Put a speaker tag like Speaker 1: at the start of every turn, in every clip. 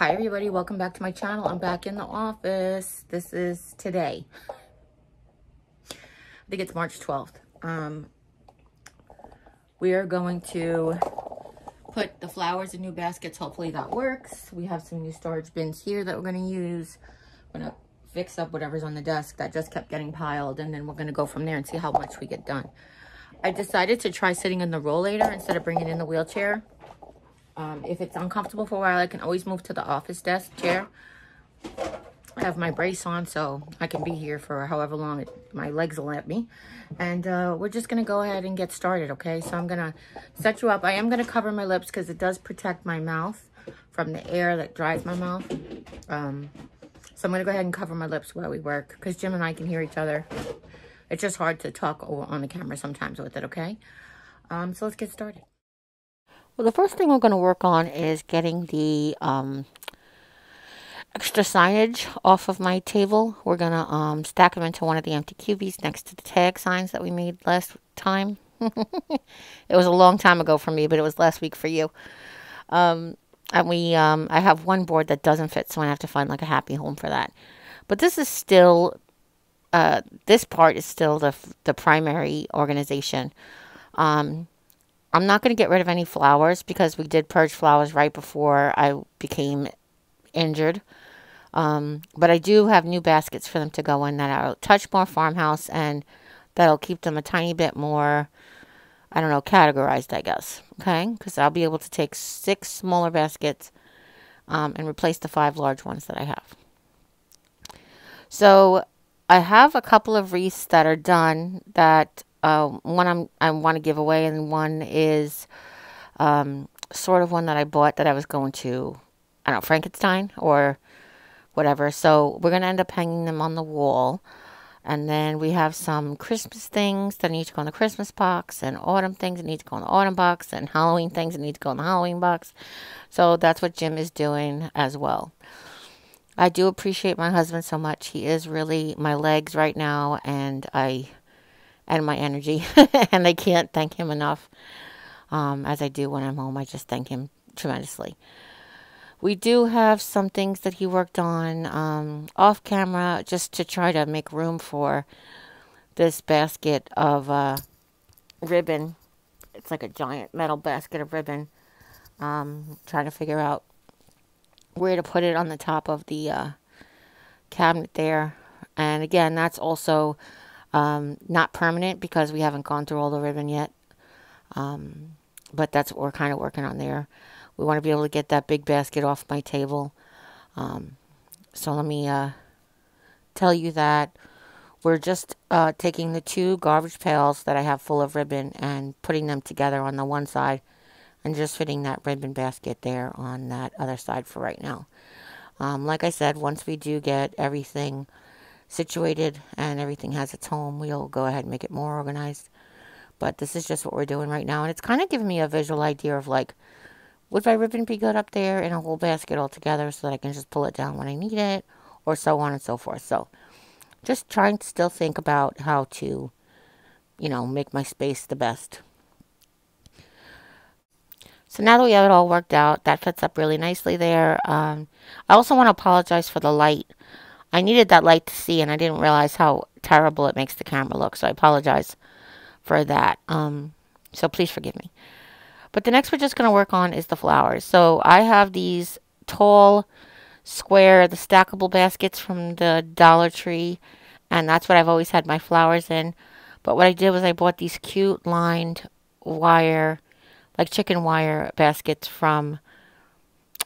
Speaker 1: Hi everybody, welcome back to my channel. I'm back in the office. This is today. I think it's March 12th. Um, we are going to put the flowers in new baskets. Hopefully that works. We have some new storage bins here that we're going to use. Going to fix up whatever's on the desk that just kept getting piled and then we're going to go from there and see how much we get done. I decided to try sitting in the rollator instead of bringing in the wheelchair um, if it's uncomfortable for a while, I can always move to the office desk chair. I have my brace on, so I can be here for however long it, my legs will let me. And uh, we're just going to go ahead and get started, okay? So I'm going to set you up. I am going to cover my lips because it does protect my mouth from the air that dries my mouth. Um, so I'm going to go ahead and cover my lips while we work because Jim and I can hear each other. It's just hard to talk on the camera sometimes with it, okay? Um, so let's get started. Well, the first thing we're going to work on is getting the um, extra signage off of my table. We're going to um, stack them into one of the empty cubies next to the tag signs that we made last time. it was a long time ago for me, but it was last week for you. Um, and we, um, I have one board that doesn't fit, so I have to find like a happy home for that. But this is still, uh, this part is still the the primary organization. Um, I'm not going to get rid of any flowers because we did purge flowers right before I became injured. Um, but I do have new baskets for them to go in that are touch more farmhouse and that'll keep them a tiny bit more, I don't know, categorized, I guess. Okay? Because I'll be able to take six smaller baskets um, and replace the five large ones that I have. So I have a couple of wreaths that are done that uh, one I'm, I want to give away, and one is um, sort of one that I bought that I was going to, I don't know, Frankenstein or whatever. So we're going to end up hanging them on the wall. And then we have some Christmas things that need to go in the Christmas box, and autumn things that need to go in the autumn box, and Halloween things that need to go in the Halloween box. So that's what Jim is doing as well. I do appreciate my husband so much. He is really my legs right now, and I and my energy. and I can't thank him enough um, as I do when I'm home. I just thank him tremendously. We do have some things that he worked on um, off camera just to try to make room for this basket of uh, ribbon. It's like a giant metal basket of ribbon. Um, trying to figure out where to put it on the top of the uh, cabinet there. And again, that's also um, not permanent because we haven't gone through all the ribbon yet. Um, but that's what we're kind of working on there. We want to be able to get that big basket off my table. Um, so let me uh, tell you that we're just uh, taking the two garbage pails that I have full of ribbon and putting them together on the one side and just fitting that ribbon basket there on that other side for right now. Um, like I said, once we do get everything situated and everything has its home, we'll go ahead and make it more organized. But this is just what we're doing right now. And it's kind of giving me a visual idea of like, would my ribbon be good up there in a whole basket all together so that I can just pull it down when I need it or so on and so forth. So just trying to still think about how to, you know, make my space the best. So now that we have it all worked out, that fits up really nicely there. Um, I also want to apologize for the light. I needed that light to see, and I didn't realize how terrible it makes the camera look. So I apologize for that. Um, so please forgive me. But the next we're just going to work on is the flowers. So I have these tall, square, the stackable baskets from the Dollar Tree. And that's what I've always had my flowers in. But what I did was I bought these cute lined wire, like chicken wire baskets from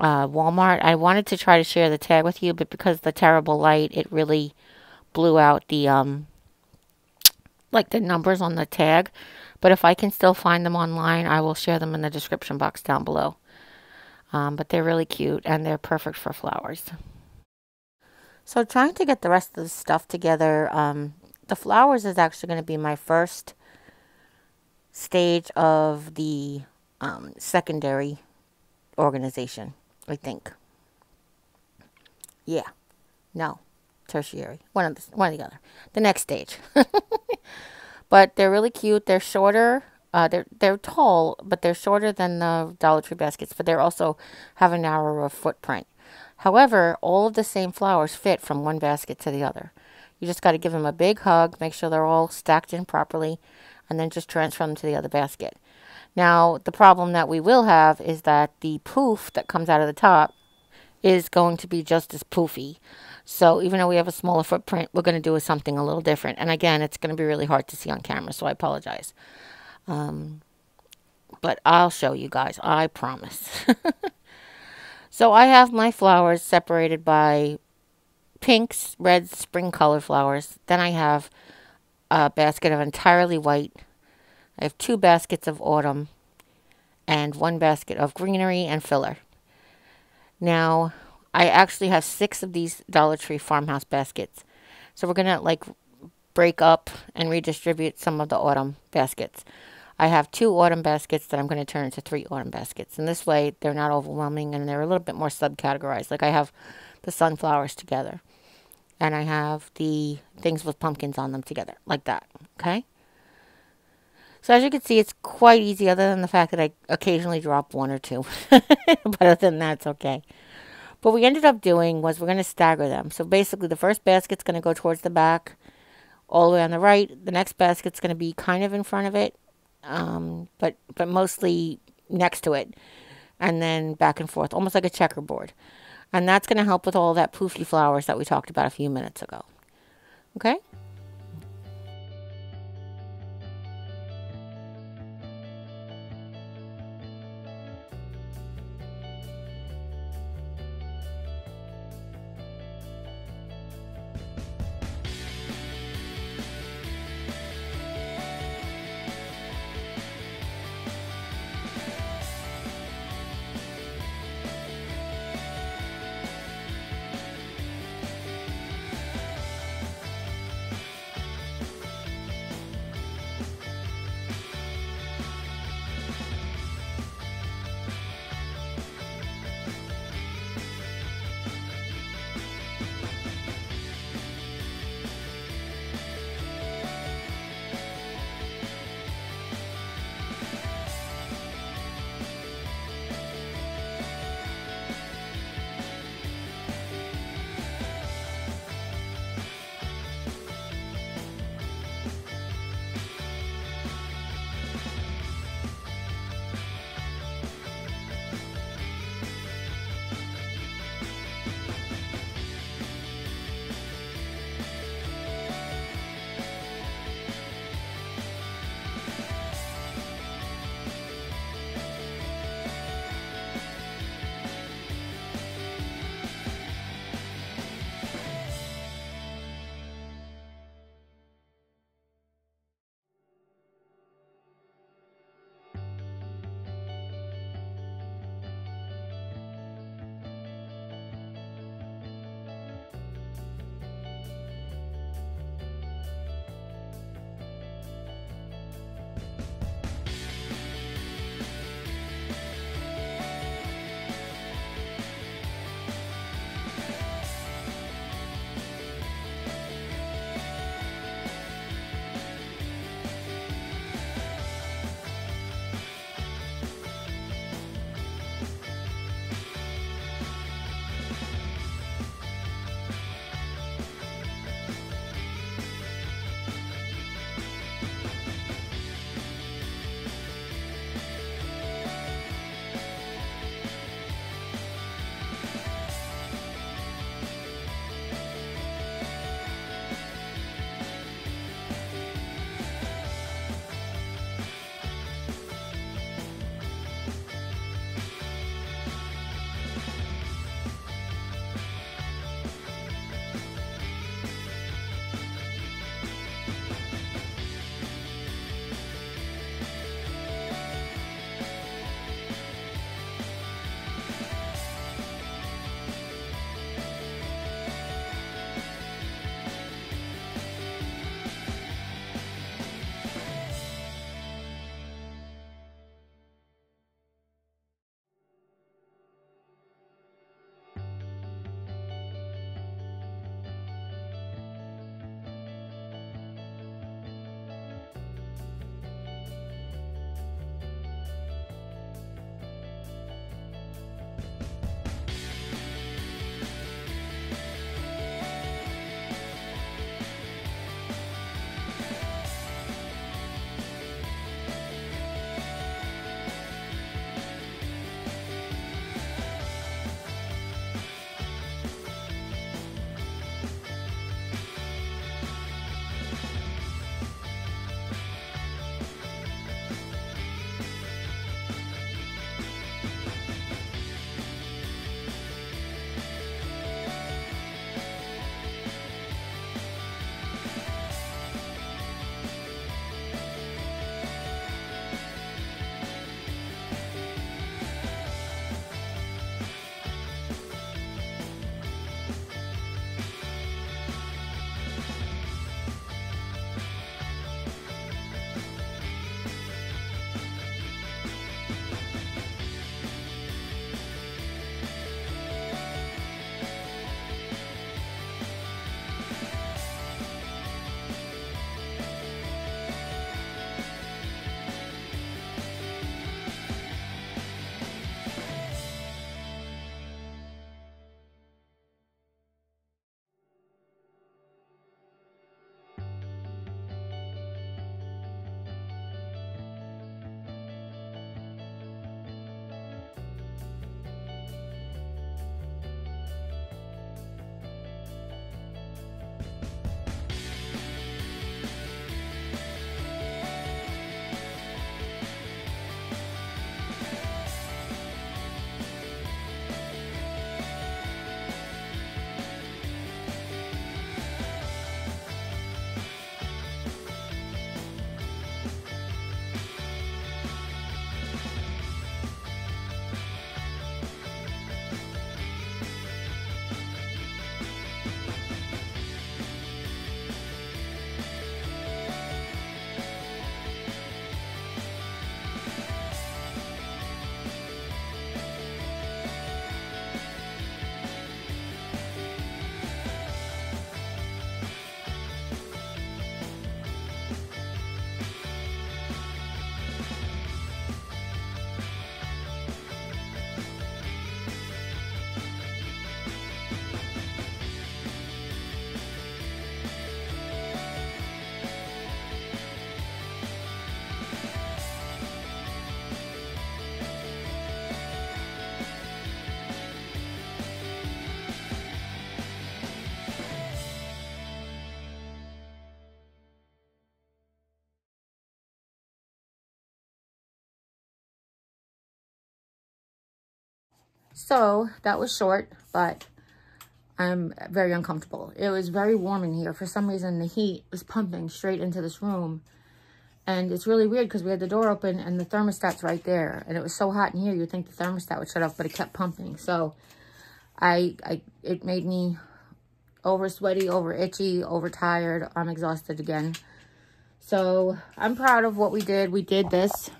Speaker 1: uh, Walmart. I wanted to try to share the tag with you, but because the terrible light, it really blew out the um, like the numbers on the tag. But if I can still find them online, I will share them in the description box down below. Um, but they're really cute and they're perfect for flowers. So trying to get the rest of the stuff together, um, the flowers is actually going to be my first stage of the um, secondary organization. I think. Yeah. No. Tertiary. One of the, one or the other. The next stage. but they're really cute. They're shorter. Uh, they're they're tall, but they're shorter than the Dollar Tree baskets. But they're also have a narrower footprint. However, all of the same flowers fit from one basket to the other. You just got to give them a big hug, make sure they're all stacked in properly, and then just transfer them to the other basket. Now, the problem that we will have is that the poof that comes out of the top is going to be just as poofy. So even though we have a smaller footprint, we're going to do something a little different. And again, it's going to be really hard to see on camera, so I apologize. Um, but I'll show you guys, I promise. so I have my flowers separated by pinks, reds, spring color flowers. Then I have a basket of entirely white. I have two baskets of autumn and one basket of greenery and filler. Now, I actually have six of these Dollar Tree farmhouse baskets. So we're going to like break up and redistribute some of the autumn baskets. I have two autumn baskets that I'm going to turn into three autumn baskets. And this way they're not overwhelming and they're a little bit more subcategorized. Like I have the sunflowers together. And I have the things with pumpkins on them together. Like that. Okay? So as you can see, it's quite easy other than the fact that I occasionally drop one or two. but other than that, it's okay. What we ended up doing was we're going to stagger them. So basically the first basket's going to go towards the back all the way on the right. The next basket's going to be kind of in front of it, um, but, but mostly next to it. And then back and forth, almost like a checkerboard. And that's going to help with all that poofy flowers that we talked about a few minutes ago. Okay? So that was short, but I'm very uncomfortable. It was very warm in here. For some reason, the heat was pumping straight into this room. And it's really weird because we had the door open and the thermostat's right there. And it was so hot in here, you'd think the thermostat would shut off, but it kept pumping. So I, I it made me over sweaty, over itchy, overtired. I'm exhausted again. So I'm proud of what we did. We did this.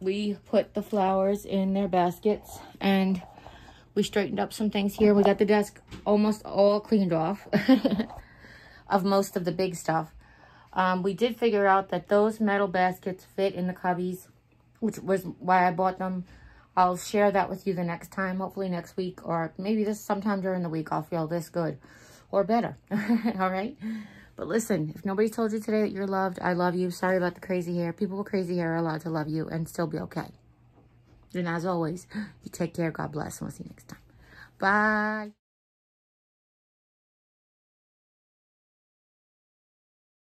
Speaker 1: We put the flowers in their baskets and we straightened up some things here. We got the desk almost all cleaned off of most of the big stuff. Um, we did figure out that those metal baskets fit in the cubbies, which was why I bought them. I'll share that with you the next time, hopefully next week, or maybe this sometime during the week I'll feel this good or better. All right? But listen, if nobody told you today that you're loved, I love you. Sorry about the crazy hair. People with crazy hair are allowed to love you and still be okay. And as always, you take care. God bless. And we'll see you next time. Bye.